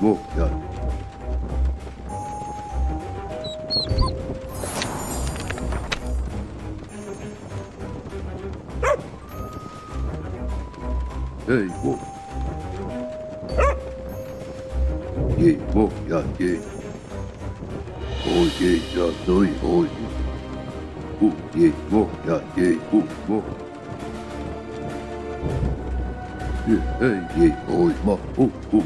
wo, ja. Hey, wo. Je, wo, ja, je. Oh, je, ja, doi, oh, je. Wo, je, wo, ja, je, wo, wo. Je, hey, je, oh, ma, oh, oh.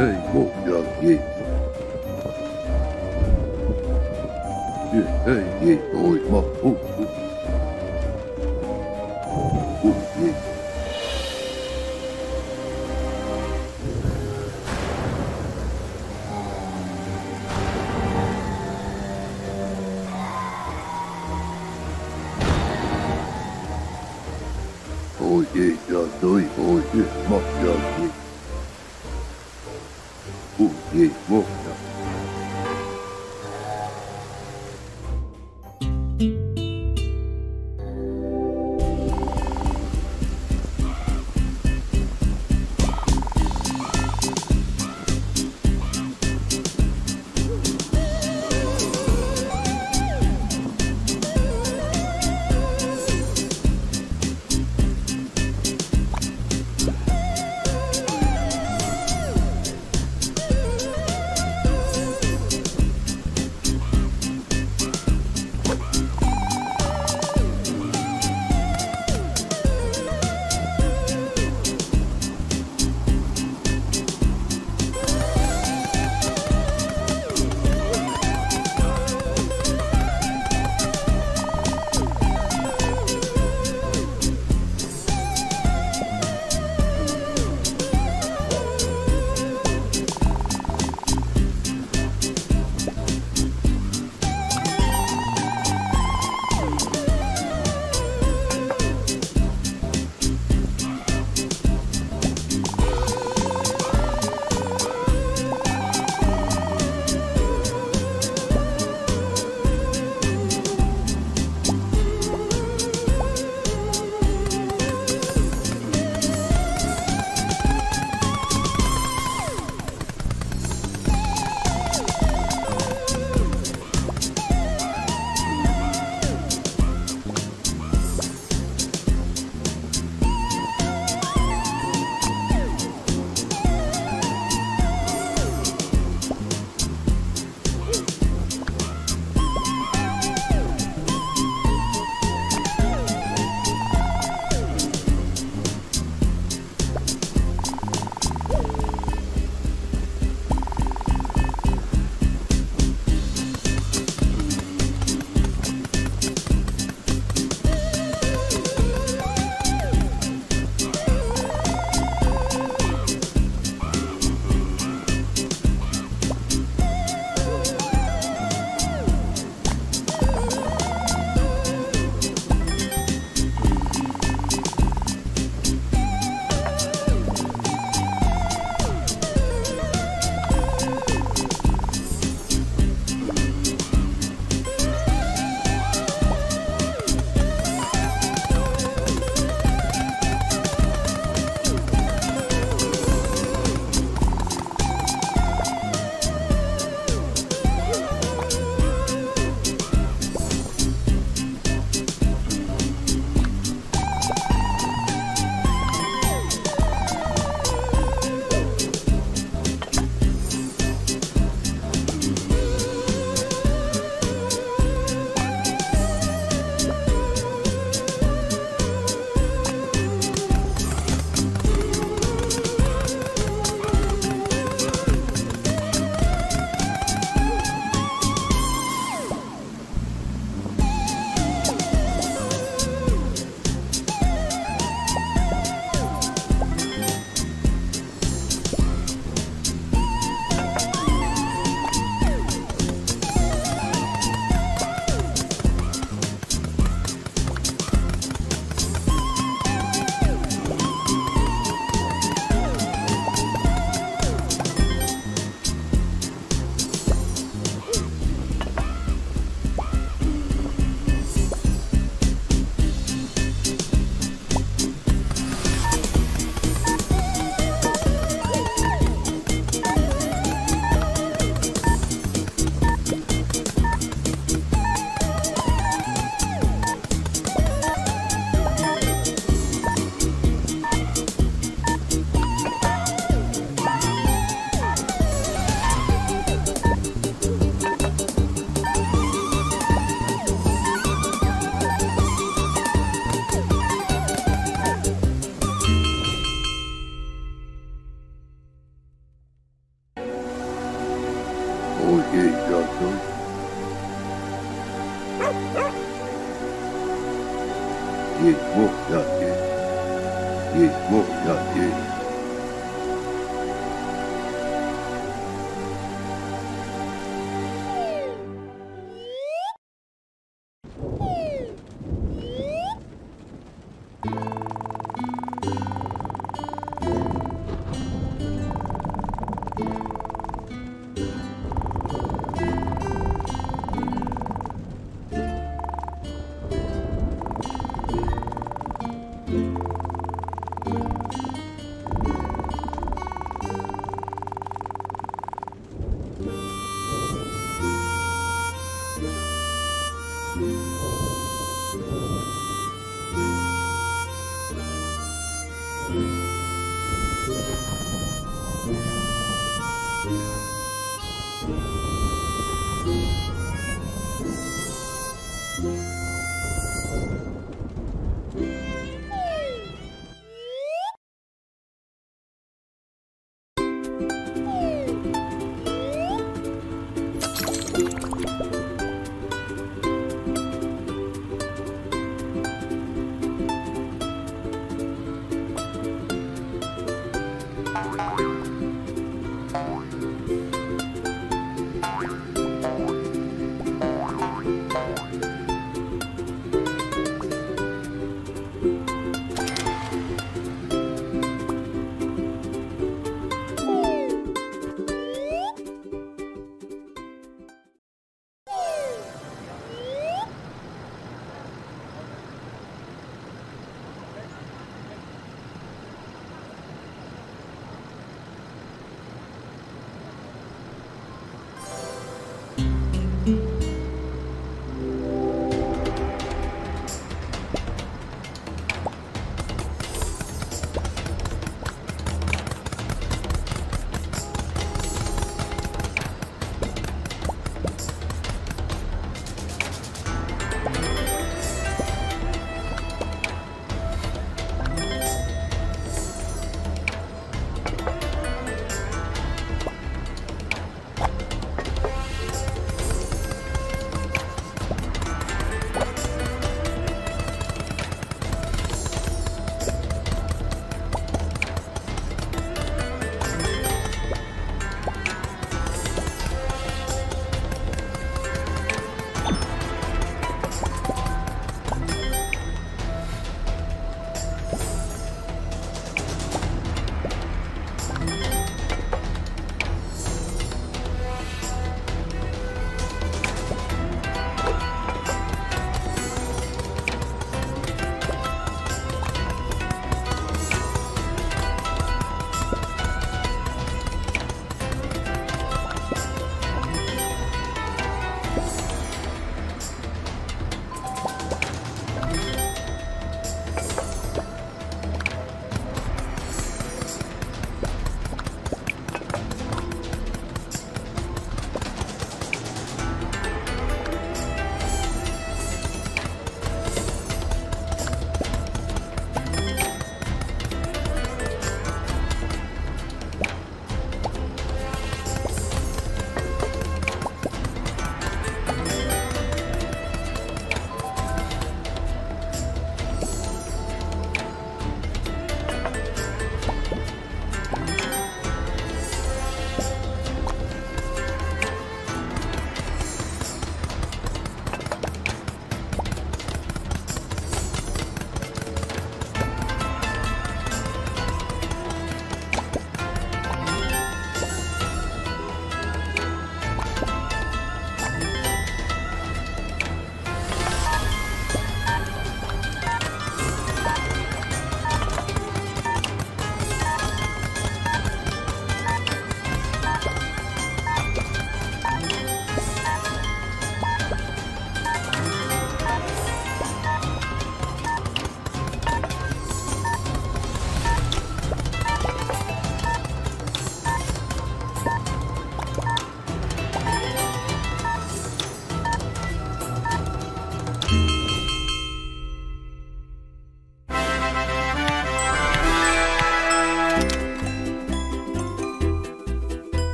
Hey, wo, ja,